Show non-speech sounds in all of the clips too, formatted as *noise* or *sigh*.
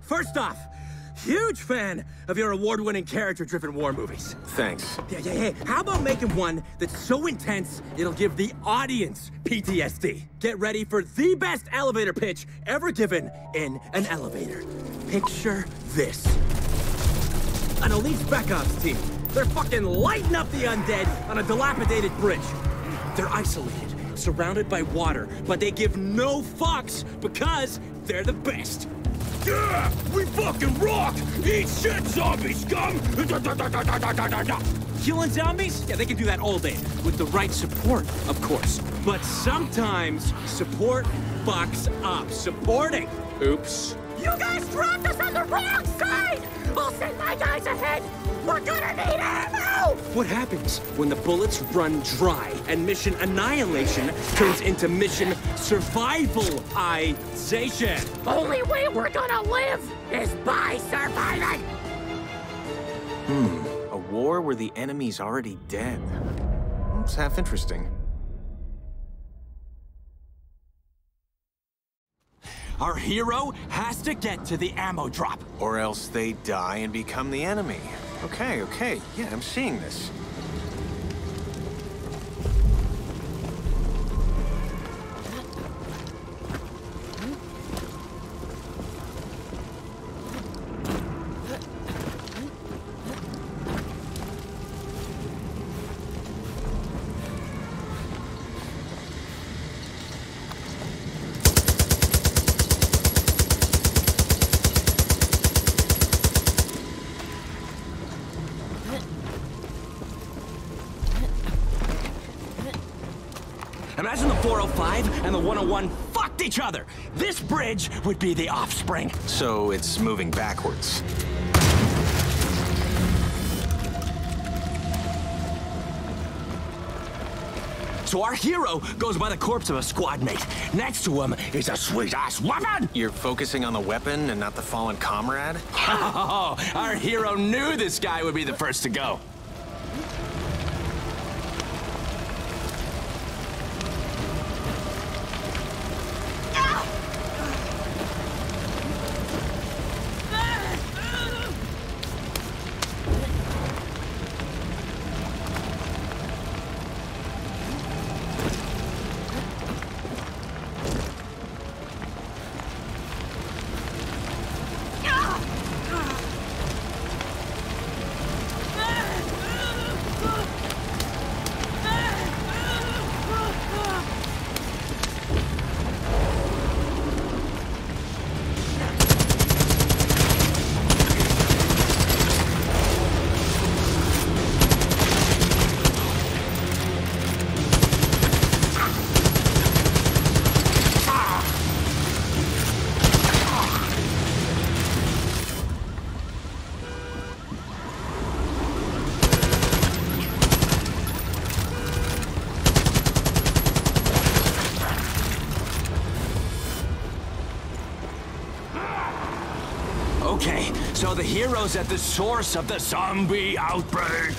First off, huge fan of your award-winning character-driven war movies. Thanks. Yeah, yeah, yeah. How about making one that's so intense it'll give the audience PTSD? Get ready for the best elevator pitch ever given in an elevator. Picture this. An elite spec ops team. They're fucking lighting up the undead on a dilapidated bridge. They're isolated, surrounded by water, but they give no fucks because they're the best. Yeah! We fucking rock! Eat shit, zombie scum! *laughs* Killing zombies? Yeah, they can do that all day. With the right support, of course. But sometimes, support fucks up. Supporting. Oops. You guys dropped us on the wrong side! I'll send my guys ahead! We're gonna need ammo! What happens when the bullets run dry and mission annihilation turns into mission survivalization? Only way we're gonna live is by surviving! Hmm. A war where the enemy's already dead. It's half interesting. Our hero has to get to the ammo drop. Or else they die and become the enemy. Okay, okay. Yeah, I'm seeing this. Imagine the 405 and the 101 fucked each other. This bridge would be the offspring. So it's moving backwards. So our hero goes by the corpse of a squad mate. Next to him is a sweet-ass weapon! You're focusing on the weapon and not the fallen comrade? Oh, *laughs* our hero knew this guy would be the first to go. Hero's at the source of the zombie outbreak.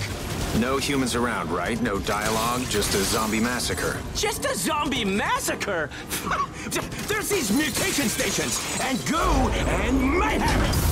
No humans around, right? No dialogue, just a zombie massacre. Just a zombie massacre? *laughs* There's these mutation stations, and goo, and mayhem!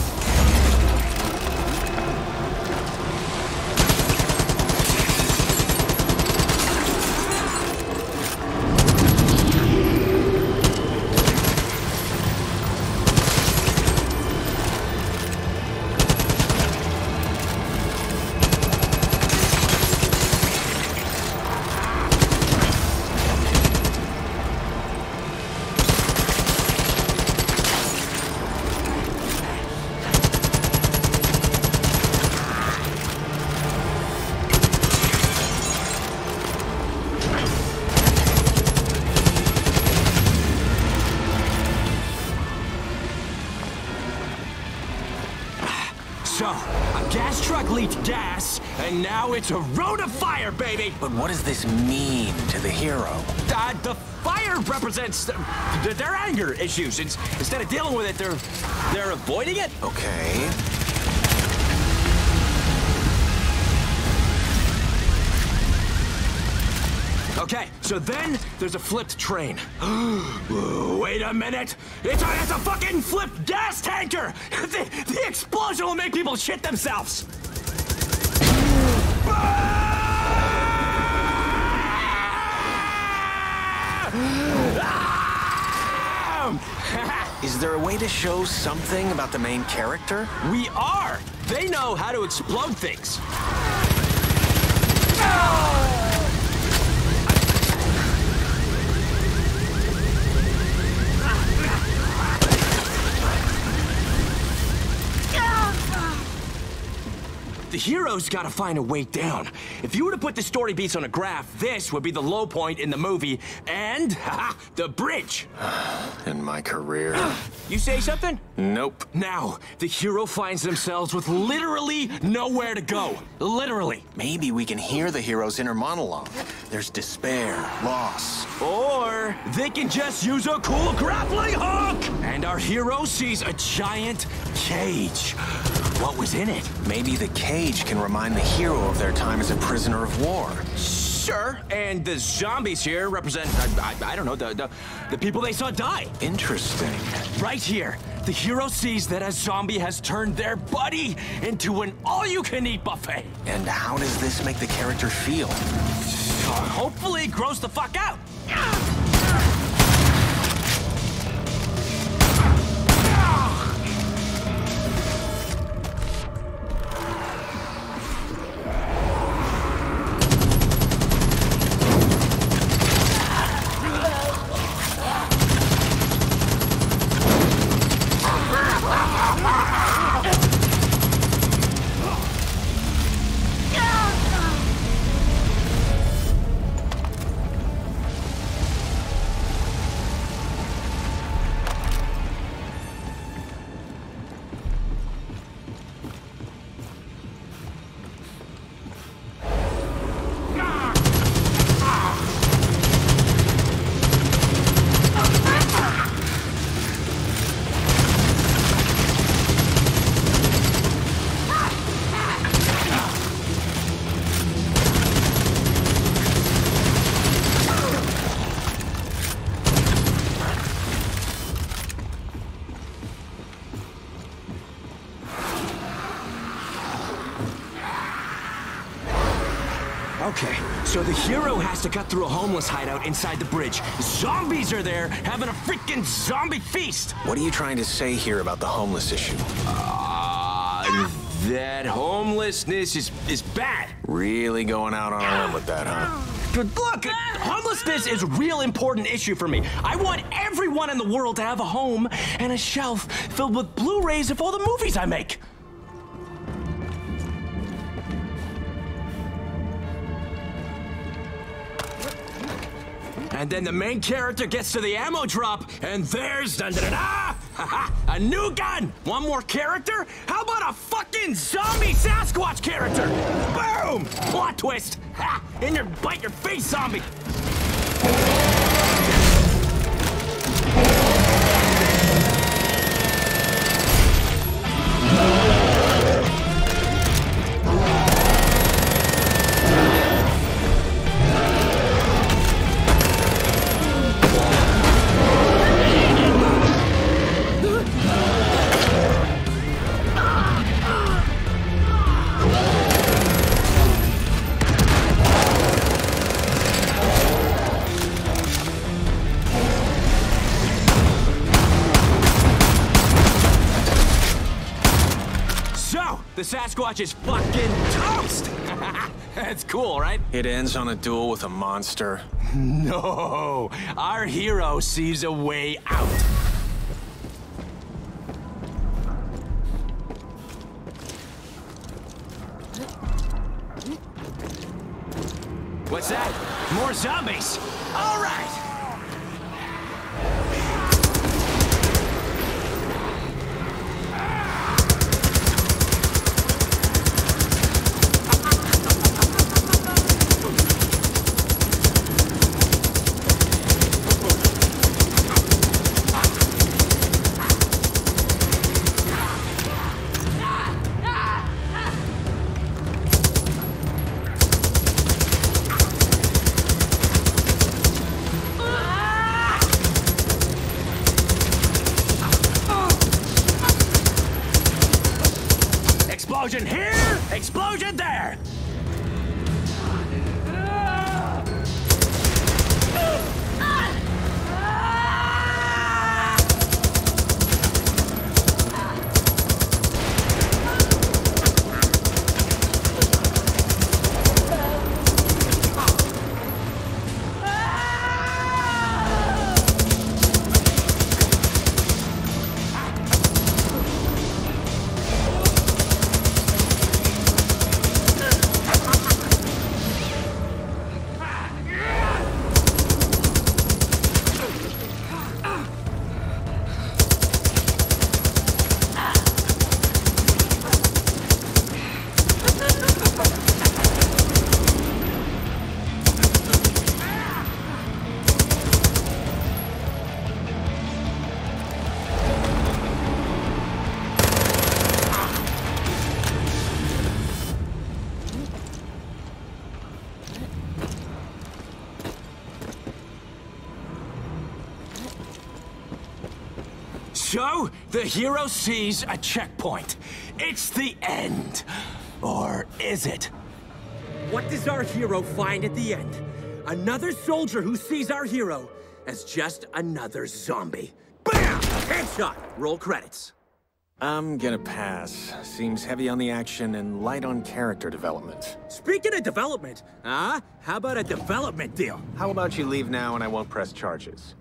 Gas truck gas, and now it's a road of fire, baby! But what does this mean to the hero? Uh, the fire represents uh, th- their anger issues. It's, instead of dealing with it, they're they're avoiding it. Okay. Okay, so then there's a flipped train. *gasps* Wait a minute! It's a, it's a fucking flipped gas tanker! *laughs* The, the explosion will make people shit themselves! Is there a way to show something about the main character? We are! They know how to explode things! Ah! The hero's gotta find a way down. If you were to put the story beats on a graph, this would be the low point in the movie, and, *laughs* haha, the bridge. *sighs* In my career. You say something? Nope. Now, the hero finds themselves with literally nowhere to go. Literally. Maybe we can hear the hero's inner monologue. There's despair, loss. Or they can just use a cool grappling hook! And our hero sees a giant cage. What was in it? Maybe the cage can remind the hero of their time as a prisoner of war. Sure. And the zombies here represent, I, I, I don't know, the, the, the people they saw die. Interesting. Right here, the hero sees that a zombie has turned their buddy into an all-you-can-eat buffet. And how does this make the character feel? Uh, hopefully, it grows the fuck out. So the hero has to cut through a homeless hideout inside the bridge. Zombies are there having a freaking zombie feast. What are you trying to say here about the homeless issue? Uh, that homelessness is, is bad. Really going out on a limb with that, huh? But look, homelessness is a real important issue for me. I want everyone in the world to have a home and a shelf filled with Blu-rays of all the movies I make. And then the main character gets to the ammo drop, and there's dun dun da ah! a new gun! One more character? How about a fucking zombie Sasquatch character? Boom! Plot twist! Ha! In your bite your face, zombie! Sasquatch is fucking toast! *laughs* That's cool, right? It ends on a duel with a monster. *laughs* No! Our hero sees a way out. What's that? More zombies! All right! Explosion here, explosion there! So, the hero sees a checkpoint. It's the end. Or is it? What does our hero find at the end? Another soldier who sees our hero as just another zombie. Bam! Headshot! Roll credits. I'm gonna pass. Seems heavy on the action and light on character development. Speaking of development, huh? How about a development deal? How about you leave now and I won't press charges?